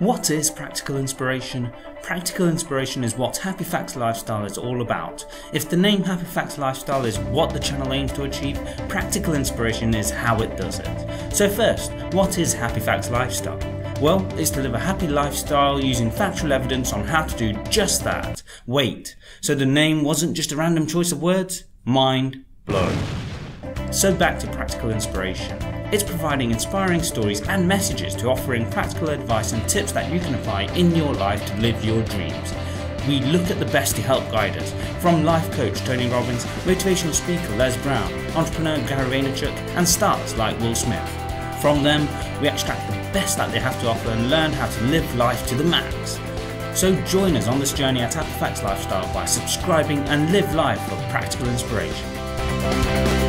What is practical inspiration? Practical inspiration is what Happy Facts Lifestyle is all about. If the name Happy Facts Lifestyle is what the channel aims to achieve, practical inspiration is how it does it. So, first, what is Happy Facts Lifestyle? Well, it's to live a happy lifestyle using factual evidence on how to do just that. Wait, so the name wasn't just a random choice of words? Mind blown. So back to practical inspiration. It's providing inspiring stories and messages to offering practical advice and tips that you can apply in your life to live your dreams. We look at the best to help guide us, from life coach Tony Robbins, motivational speaker Les Brown, entrepreneur Gary Vaynerchuk, and stars like Will Smith. From them, we extract the best that they have to offer and learn how to live life to the max. So join us on this journey at Happy Facts Lifestyle by subscribing and live life of practical inspiration.